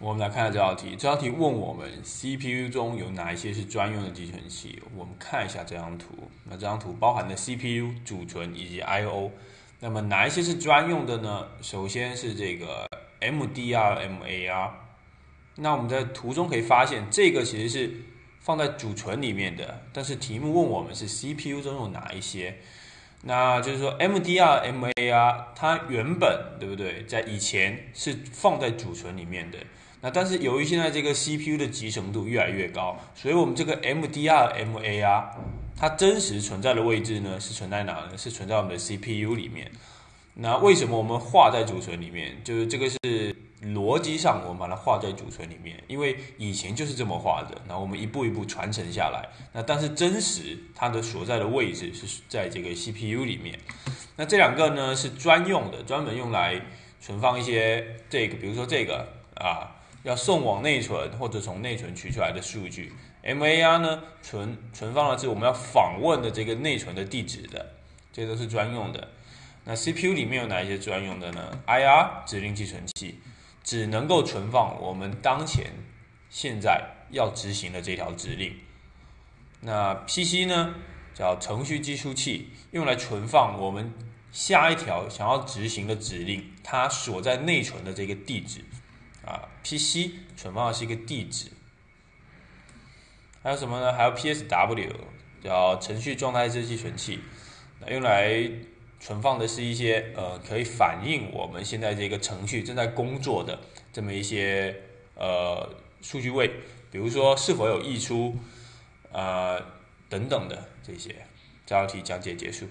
我们来看下这道题。这道题问我们 CPU 中有哪一些是专用的集存器？我们看一下这张图。那这张图包含的 CPU、主存以及 I/O。那么哪一些是专用的呢？首先是这个 MDR、MAR。那我们在图中可以发现，这个其实是放在主存里面的。但是题目问我们是 CPU 中有哪一些？那就是说，MDR、MAR 它原本对不对，在以前是放在主存里面的。那但是由于现在这个 CPU 的集成度越来越高，所以我们这个 MDR、MAR 它真实存在的位置呢，是存在哪呢？是存在我们的 CPU 里面。那为什么我们画在主存里面？就是这个是逻辑上，我们把它画在主存里面，因为以前就是这么画的。那我们一步一步传承下来。那但是真实它的所在的位置是在这个 CPU 里面。那这两个呢是专用的，专门用来存放一些这个，比如说这个啊。要送往内存或者从内存取出来的数据，MAR 呢存存放的是我们要访问的这个内存的地址的，这都是专用的。那 CPU 里面有哪一些专用的呢？IR 指令寄存器只能够存放我们当前现在要执行的这条指令。那 PC 呢叫程序计数器，用来存放我们下一条想要执行的指令，它所在内存的这个地址。啊，PC 存放的是一个地址，还有什么呢？还有 PSW 叫程序状态式寄存器，那用来存放的是一些呃可以反映我们现在这个程序正在工作的这么一些呃数据位，比如说是否有溢出啊等等的这些。这道题讲解结束。